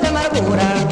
de amargura.